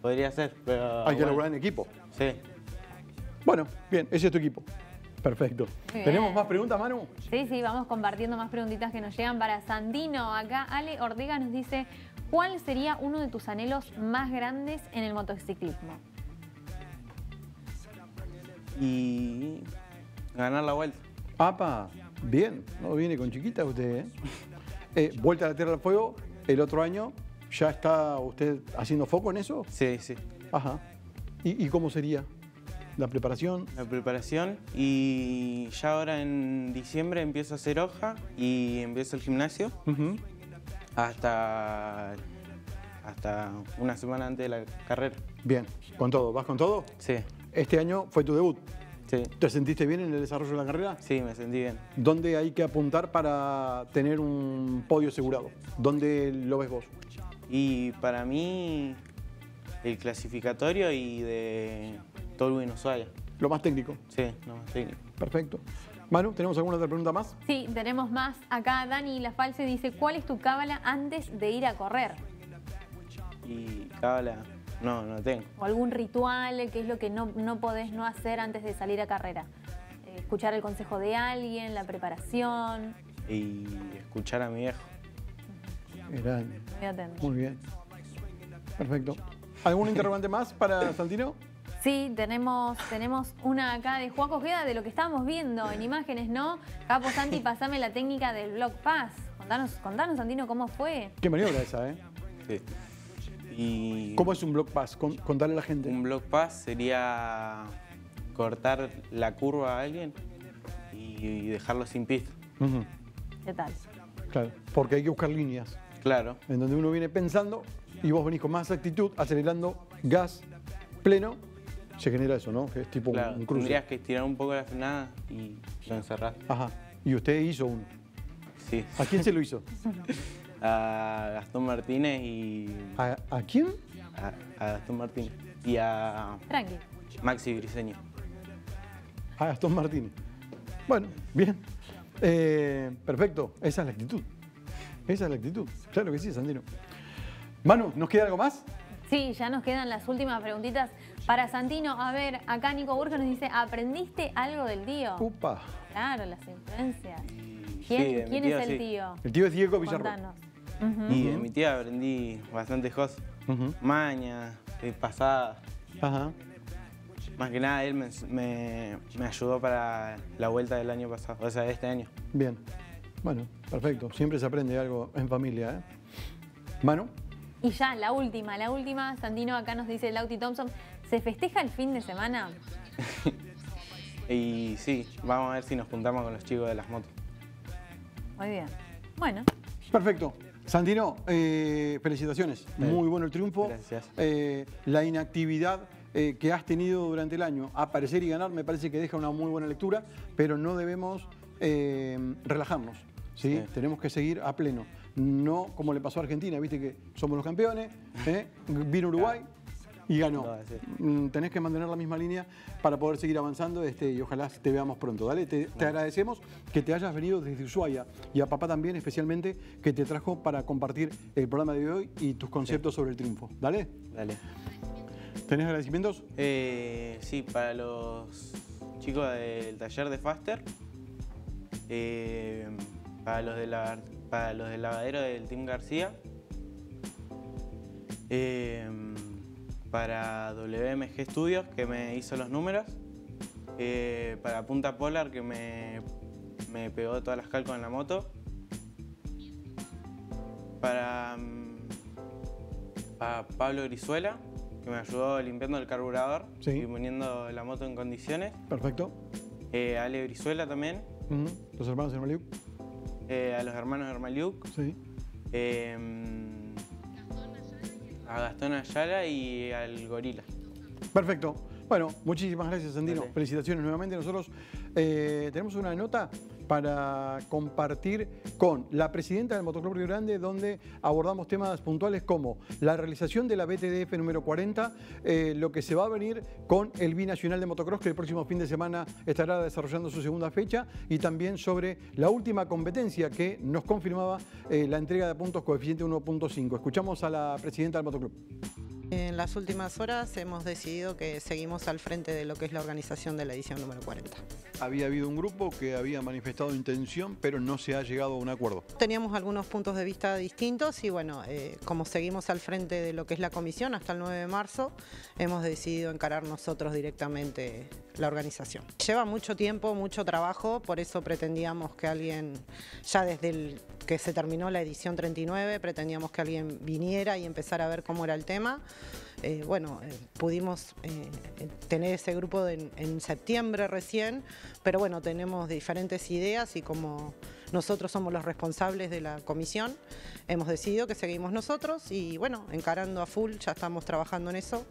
Podría ser, pero. Hay que bueno. laburar en equipo. Sí. Bueno, bien, ese es tu equipo. Perfecto. Bien. ¿Tenemos más preguntas, Manu? Sí, sí, vamos compartiendo más preguntitas que nos llegan para Sandino. Acá Ale Ortega nos dice, ¿cuál sería uno de tus anhelos más grandes en el motociclismo? Y. ganar la vuelta. Apa, bien. No viene con chiquita usted, ¿eh? Eh, Vuelta a la Tierra del Fuego, el otro año, ¿ya está usted haciendo foco en eso? Sí, sí. Ajá. ¿Y, y cómo sería la preparación? La preparación y ya ahora en diciembre empiezo a hacer hoja y empiezo el gimnasio hasta hasta una semana antes de la carrera. Bien, con todo. ¿Vas con todo? Sí. Este año fue tu debut. Sí. ¿Te sentiste bien en el desarrollo de la carrera? Sí, me sentí bien. ¿Dónde hay que apuntar para tener un podio asegurado? ¿Dónde lo ves vos? Y para mí, el clasificatorio y de Tolwyn Ushuaia. Lo más técnico. Sí, lo más técnico. Perfecto. Manu, ¿tenemos alguna otra pregunta más? Sí, tenemos más. Acá Dani La False dice, ¿cuál es tu cábala antes de ir a correr? Y cábala, no, no tengo. ¿O algún ritual? ¿Qué es lo que no, no podés no hacer antes de salir a carrera? Eh, ¿Escuchar el consejo de alguien? ¿La preparación? Y escuchar a mi viejo. Grande. Muy atento. Muy bien. Perfecto. ¿Algún interrogante más para Santino? Sí, tenemos, tenemos una acá de Juan Cojeda de lo que estábamos viendo en imágenes, ¿no? Capo Santi, pasame la técnica del Block Pass. Contanos, contanos, Santino, cómo fue. Qué maniobra esa, ¿eh? Sí. Y ¿Cómo es un block pass? Con- Contale a la gente. un block pass sería cortar la curva a alguien y dejarlo sin pista. ¿Qué tal? Claro, porque hay que buscar líneas Claro. en donde uno viene pensando y vos venís con más actitud, acelerando gas pleno, se genera eso, ¿no? Que es tipo un- Claro, un cruce. tendrías que estirar un poco la frenada y lo encerrás. Ajá. Y usted hizo uno. Sí. ¿A quién se lo hizo? A Gastón Martínez y. ¿A, a quién? A, a Gastón Martínez. Y a Tranqui. Maxi Briseño. A Gastón Martínez. Bueno, bien. Eh, perfecto. Esa es la actitud. Esa es la actitud. Claro que sí, Santino. Manu, ¿nos queda algo más? Sí, ya nos quedan las últimas preguntitas para Santino. A ver, acá Nico Burger nos dice, ¿aprendiste algo del tío? Upa. Claro, las influencias. ¿Quién, tío, es el sí. tío? El tío es Diego Villarro. Ujú. Y de mi tía aprendí bastantes cosas. Ujú. Maña, eh, pasadas. Ajá. Más que nada, él me, me- me ayudó para la vuelta del año pasado, o sea, de este año. Bien. Bueno, perfecto. Siempre se aprende algo en familia, ¿eh? Manu. Y ya, la última, la última, Santino acá nos dice Lauti Thompson, ¿se festeja el fin de semana? Y sí, vamos a ver si nos juntamos con los chicos de las motos. Muy bien. Bueno, Perfecto. Santino, eh, felicitaciones. Muy bueno el triunfo. Gracias. Eh, la inactividad eh, que has tenido durante el año, aparecer y ganar, me parece que deja una muy buena lectura, pero no debemos eh, relajarnos. ¿sí? Sí. Tenemos que seguir a pleno. No como le pasó a Argentina, viste que somos los campeones, ¿eh? vino Uruguay y ganó. No, sí. Mm, Tenés que mantener la misma línea para poder seguir avanzando este, y ojalá te veamos pronto. Dale, te, te agradecemos que te hayas venido desde Ushuaia y a papá también especialmente que te trajo para compartir el programa de hoy y tus conceptos sobre el triunfo. Dale, Dale. ¿tenés agradecimientos? Eh, sí, para los chicos del taller de Faster, eh, para, los de la, para los del lavadero del Team García, eh, para WMG Studios, que me hizo los números, eh, para Punta Polar, que me, me pegó todas las calcos en la moto, para, mm, para Pablo Grizuela, que me ayudó limpiando el carburador Sí. y poniendo la moto en condiciones. Perfecto. Eh, Ale Brizuela también, Ujú. Los hermanos Hermaliuk. eh, a los hermanos Hermaliuk, Sí. eh, a Gastón Ayala y al Gorila. Perfecto. Bueno, muchísimas gracias, Sandino. Felicitaciones nuevamente. Nosotros eh, tenemos una nota para compartir con la presidenta del Motoclub Río Grande, donde abordamos temas puntuales como la realización de la BTDF número 40, eh, lo que se va a venir con el Binacional de Motocross, que el próximo fin de semana estará desarrollando su segunda fecha, y también sobre la última competencia que nos confirmaba eh, la entrega de puntos coeficiente 1.5. Escuchamos a la presidenta del Motoclub. En las últimas horas hemos decidido que seguimos al frente de lo que es la organización de la edición número 40. Había habido un grupo que había manifestado intención, pero no se ha llegado a un acuerdo. Teníamos algunos puntos de vista distintos y bueno, eh, como seguimos al frente de lo que es la comisión hasta el 9 de marzo, hemos decidido encarar nosotros directamente la organización. Lleva mucho tiempo, mucho trabajo, por eso pretendíamos que alguien, ya desde el que se terminó la edición 39, pretendíamos que alguien viniera y empezara a ver cómo era el tema. Eh, bueno, eh, pudimos eh, tener ese grupo de- en septiembre recién, pero bueno, tenemos diferentes ideas y como nosotros somos los responsables de la comisión, hemos decidido que seguimos nosotros y bueno, encarando a full, ya estamos trabajando en eso.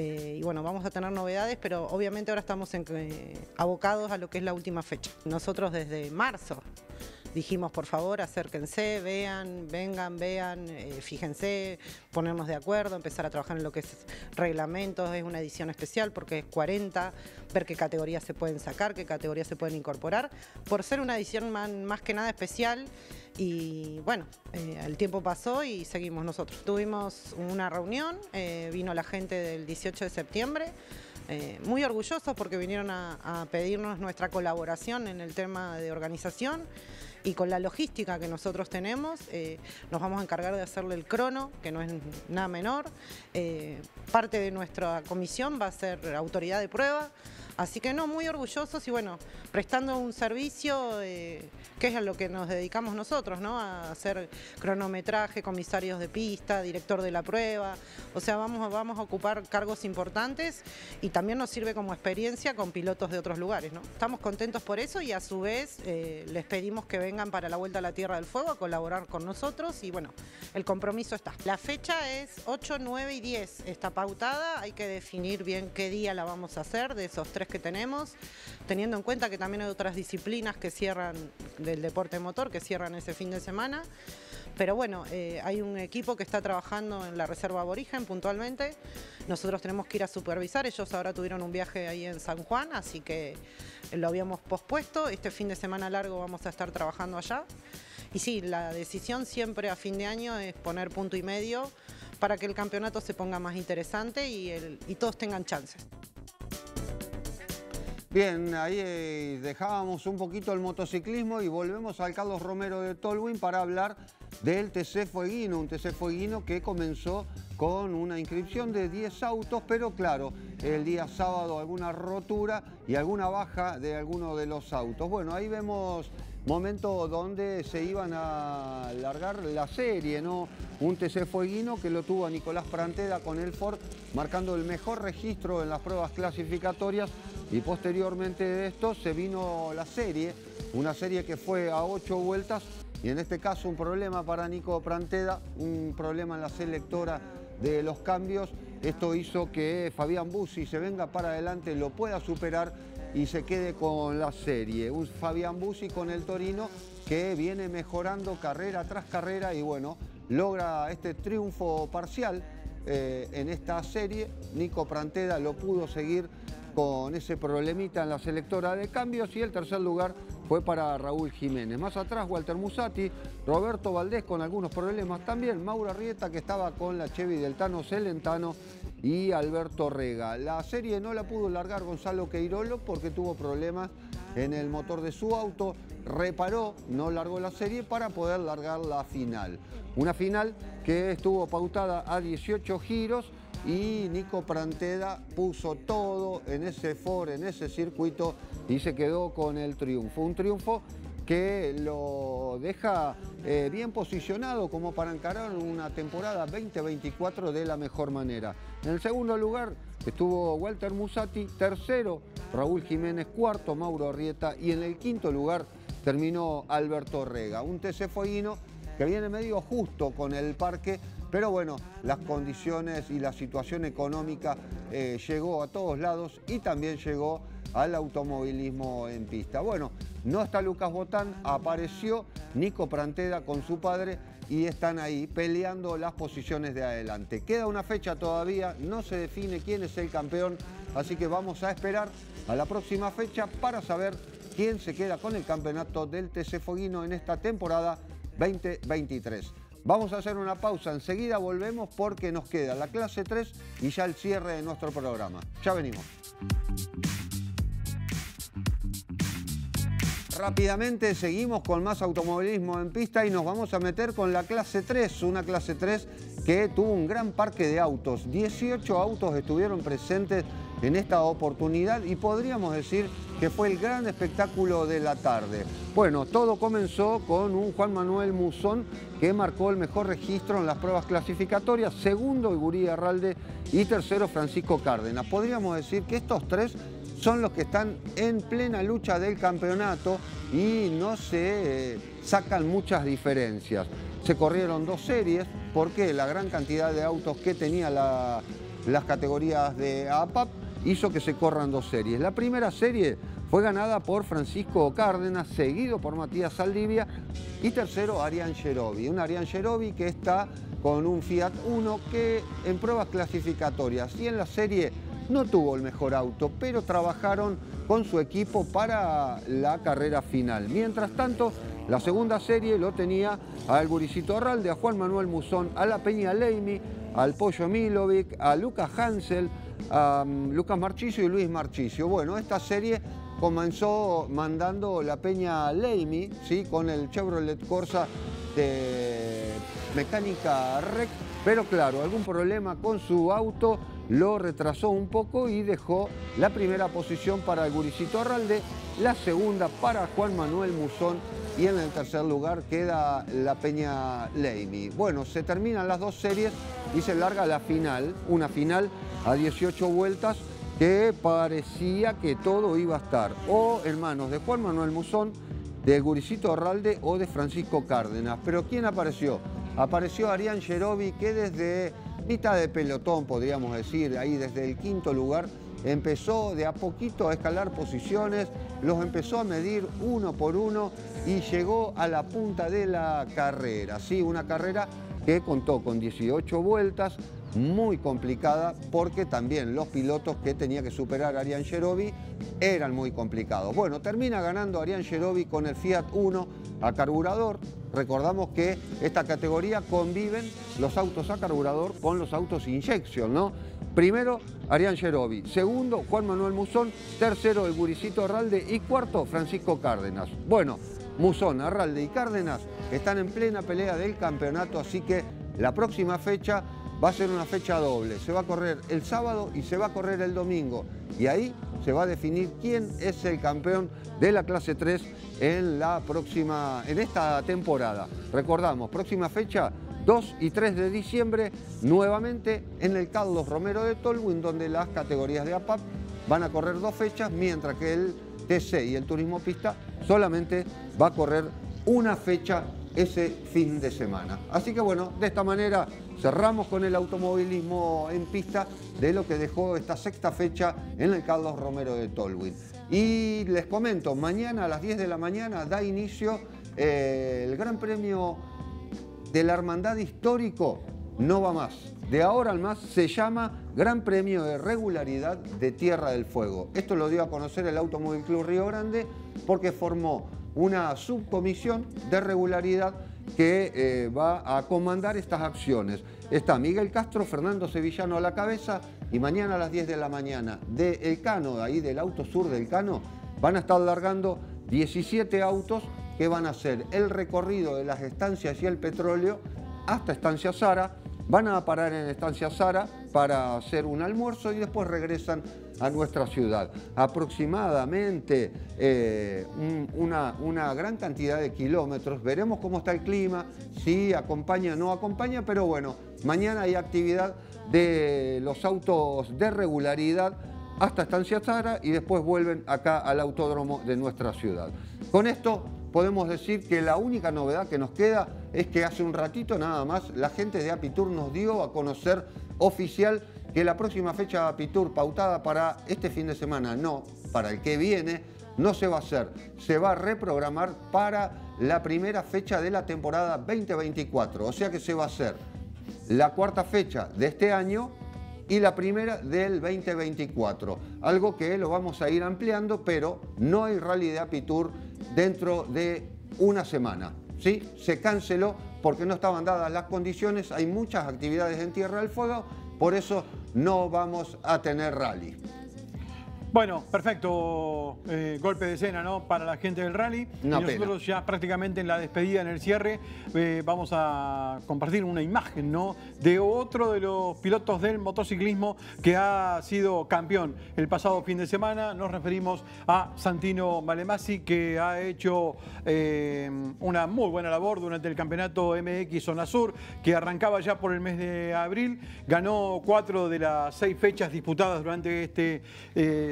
Eh, y bueno, vamos a tener novedades, pero obviamente ahora estamos eh, abocados a lo que es la última fecha. Nosotros desde marzo dijimos, por favor, acérquense, vean, vengan, vean, eh, fíjense, ponernos de acuerdo, empezar a trabajar en lo que es reglamentos, es una edición especial porque es 40, ver qué categorías se pueden sacar, qué categorías se pueden incorporar, por ser una edición más, que nada especial. Y bueno, eh, el tiempo pasó y seguimos nosotros. Tuvimos una reunión, eh, vino la gente del 18 de septiembre, muy orgullosos porque vinieron a, pedirnos nuestra colaboración en el tema de organización y con la logística que nosotros tenemos, eh, nos vamos a encargar de hacerle el crono, que no es nada menor. Eh, parte de nuestra comisión va a ser autoridad de prueba. Así que no, muy orgullosos y bueno, prestando un servicio eh, que es a lo que nos dedicamos nosotros, ¿no? A hacer cronometraje, comisarios de pista, director de la prueba. O sea, vamos, a ocupar cargos importantes y también nos sirve como experiencia con pilotos de otros lugares, ¿no? Estamos contentos por eso y a su vez eh, les pedimos que vengan para la Vuelta a la Tierra del Fuego a colaborar con nosotros y bueno, el compromiso está. La fecha es 8, 9 y 10, está pautada, hay que definir bien qué día la vamos a hacer de esos tres que tenemos, teniendo en cuenta que también hay otras disciplinas que cierran del deporte motor, que cierran ese fin de semana. Pero bueno, eh, hay un equipo que está trabajando en la reserva aborigen puntualmente. Nosotros tenemos que ir a supervisar. Ellos ahora tuvieron un viaje ahí en San Juan, así que lo habíamos pospuesto. Este fin de semana largo vamos a estar trabajando allá. Y sí, la decisión siempre a fin de año es poner punto y medio para que el campeonato se ponga más interesante y, y todos tengan chances. Bien, ahí eh, dejábamos un poquito el motociclismo y volvemos al Carlos Romero de Tolwyn para hablar del TC Fueguino, un TC Fueguino que comenzó con una inscripción de 10 autos, pero claro, el día sábado alguna rotura y alguna baja de alguno de los autos. Bueno, ahí vemos momento donde se iban a largar la serie, ¿no? Un TC Fueguino que lo tuvo a Nicolás Pranteda con el Ford, marcando el mejor registro en las pruebas clasificatorias y posteriormente de esto se vino la serie, una serie que fue a ocho vueltas y en este caso un problema para Nico Pranteda, un problema en la selectora de los cambios. Esto hizo que Fabián Bussi se venga para adelante, lo pueda superar y se quede con la serie. Un Fabián Bussi con el Torino que viene mejorando carrera tras carrera y bueno, logra este triunfo parcial eh, en esta serie. Nico Pranteda lo pudo seguir con ese problemita en la selectora de cambios y el tercer lugar fue para Raúl Jiménez. Más atrás Walter Musati, Roberto Valdés con algunos problemas también, Maura Rieta que estaba con la Chevy del Tano Celentano y Alberto Rega. La serie no la pudo largar Gonzalo Queirolo porque tuvo problemas en el motor de su auto, reparó, no largó la serie para poder largar la final. Una final que estuvo pautada a 18 giros y Nico Pranteda puso todo en ese for, en ese circuito y se quedó con el triunfo. Un triunfo que lo deja eh, bien posicionado como para encarar una temporada 2024 de la mejor manera. En el segundo lugar estuvo Walter Musati, tercero Raúl Jiménez, cuarto Mauro Arrieta y en el quinto lugar terminó Alberto Rega. Un TC que viene medio justo con el parque pero bueno, las condiciones y la situación económica eh, llegó a todos lados y también llegó al automovilismo en pista. Bueno, no está Lucas Botán, apareció Nico Pranteda con su padre y están ahí peleando las posiciones de adelante. Queda una fecha todavía, no se define quién es el campeón, así que vamos a esperar a la próxima fecha para saber quién se queda con el campeonato del TC Foguino en esta temporada 2023. Vamos a hacer una pausa, enseguida volvemos porque nos queda la clase 3 y ya el cierre de nuestro programa. Ya venimos. Rápidamente seguimos con más automovilismo en pista y nos vamos a meter con la clase 3, una clase 3 que tuvo un gran parque de autos. 18 autos estuvieron presentes en esta oportunidad y podríamos decir que fue el gran espectáculo de la tarde. Bueno, todo comenzó con un Juan Manuel Musón que marcó el mejor registro en las pruebas clasificatorias, segundo Igurí Arralde y tercero Francisco Cárdenas. Podríamos decir que estos tres son los que están en plena lucha del campeonato y no se eh, sacan muchas diferencias. Se corrieron dos series porque la gran cantidad de autos que tenía las categorías de APAP hizo que se corran dos series. La primera serie fue ganada por Francisco Cárdenas, seguido por Matías Saldivia y tercero Arián Gerovi. Un Arián Gerovi que está con un Fiat Uno que en pruebas clasificatorias y en la serie no tuvo el mejor auto, pero trabajaron con su equipo para la carrera final. Mientras tanto, la segunda serie lo tenía al Guricito Arralde, a Juan Manuel Musón, a la Peña Leimi, al Pollo Milovic, a Lucas Hansel, a mm, Lucas Marchicio y Luis Marchicio. Bueno, esta serie comenzó mandando la Peña Leimi, ¿sí? con el Chevrolet Corsa de mecánica REC, pero claro, algún problema con su auto lo retrasó un poco y dejó la primera posición para el Guricito Arralde, la segunda para Juan Manuel Musón y en el tercer lugar queda la Peña Leimi. Bueno, se terminan las dos series y se larga la final, una final a 18 vueltas que parecía que todo iba a estar o en manos de Juan Manuel Musón, de Guricito Arralde o de Francisco Cárdenas. Pero ¿quién apareció? Apareció Arián Gerovi que desde mitad de pelotón, podríamos decir, ahí desde el quinto lugar, empezó de a poquito a escalar posiciones, los empezó a medir uno por uno y llegó a la punta de la carrera. Sí, una carrera que contó con 18 vueltas, muy complicada porque también los pilotos que tenía que superar Arián Gerovi eran muy complicados. Bueno, termina ganando Arián Gerovi con el Fiat 1 a carburador. Recordamos que esta categoría conviven los autos a carburador con los autos injection, ¿no? Primero, Arián Gerovi. Segundo, Juan Manuel Musón. Tercero, el Guricito Arralde. Y cuarto, Francisco Cárdenas. Bueno, Musón, Arralde y Cárdenas están en plena pelea del campeonato, así que la próxima fecha va a ser una fecha doble. Se va a correr el sábado y se va a correr el domingo. Y ahí se va a definir quién es el campeón de la clase 3 en, la próxima, en esta temporada. Recordamos, próxima fecha 2 y 3 de diciembre, nuevamente en el Carlos Romero de Tolwyn, donde las categorías de APAP van a correr dos fechas, mientras que el TC y el Turismo Pista solamente va a correr una fecha ese fin de semana. Así que bueno, de esta manera cerramos con el automovilismo en pista de lo que dejó esta sexta fecha en el Carlos Romero de Tolwyn. Y les comento, mañana a las 10 de la mañana da inicio eh, el Gran Premio de la Hermandad Histórico, no va más. De ahora al más se llama Gran Premio de Regularidad de Tierra del Fuego. Esto lo dio a conocer el Automóvil Club Río Grande porque formó una subcomisión de regularidad que eh, va a comandar estas acciones. Está Miguel Castro, Fernando Sevillano a la cabeza y mañana a las 10 de la mañana de El Cano, ahí del Auto Sur del Cano, van a estar largando 17 autos que van a hacer el recorrido de las estancias y el petróleo hasta Estancia Sara, van a parar en Estancia Sara para hacer un almuerzo y después regresan a nuestra ciudad. Aproximadamente eh, una, una, gran cantidad de kilómetros. Veremos cómo está el clima, si acompaña o no acompaña, pero bueno, mañana hay actividad de los autos de regularidad hasta Estancia Zara y después vuelven acá al autódromo de nuestra ciudad. Con esto podemos decir que la única novedad que nos queda es que hace un ratito nada más la gente de Apitur nos dio a conocer oficial que la próxima fecha de Apitur pautada para este fin de semana, no, para el que viene, no se va a hacer. Se va a reprogramar para la primera fecha de la temporada 2024. O sea que se va a hacer la cuarta fecha de este año y la primera del 2024. Algo que lo vamos a ir ampliando, pero no hay rally de Apitur dentro de una semana. ¿Sí? Se canceló porque no estaban dadas las condiciones, hay muchas actividades en Tierra del Fuego, por eso no vamos a tener rally. Bueno, perfecto eh, golpe de escena ¿no? para la gente del rally. y nosotros ya prácticamente en la despedida, en el cierre, eh, vamos a compartir una imagen ¿no? de otro de los pilotos del motociclismo que ha sido campeón el pasado fin de semana. Nos referimos a Santino Malemasi, que ha hecho eh, una muy buena labor durante el campeonato MX Zona Sur, que arrancaba ya por el mes de abril. Ganó cuatro de las seis fechas disputadas durante este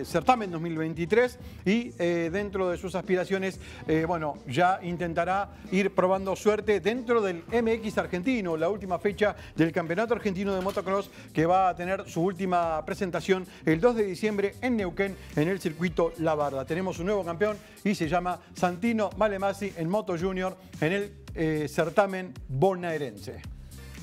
certamen 2023 y eh, dentro de sus aspiraciones, eh, bueno, ya intentará ir probando suerte dentro del MX argentino, la última fecha del Campeonato Argentino de Motocross que va a tener su última presentación el 2 de diciembre en Neuquén en el circuito La Barda. Tenemos un nuevo campeón y se llama Santino Malemasi en Moto Junior en el eh, certamen bonaerense.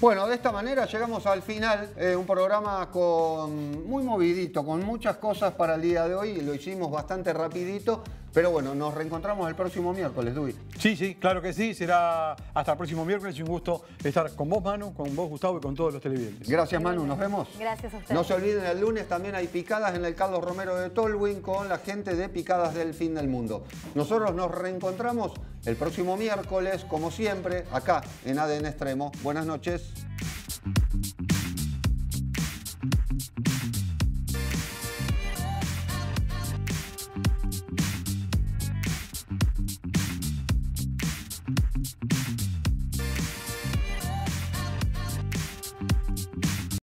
Bueno, de esta manera llegamos al final, eh, un programa con muy movidito, con muchas cosas para el día de hoy, lo hicimos bastante rapidito, pero bueno, nos reencontramos el próximo miércoles, Luis. Sí, sí, claro que sí, será hasta el próximo miércoles un gusto estar con vos, Manu, con vos, Gustavo, y con todos los televidentes. Gracias, Manu, nos vemos. Gracias a ustedes. No se olviden, el lunes también hay picadas en el Carlos Romero de Tolwyn con la gente de Picadas del Fin del Mundo. Nosotros nos reencontramos el próximo miércoles, como siempre, acá en ADN Extremo. Buenas noches.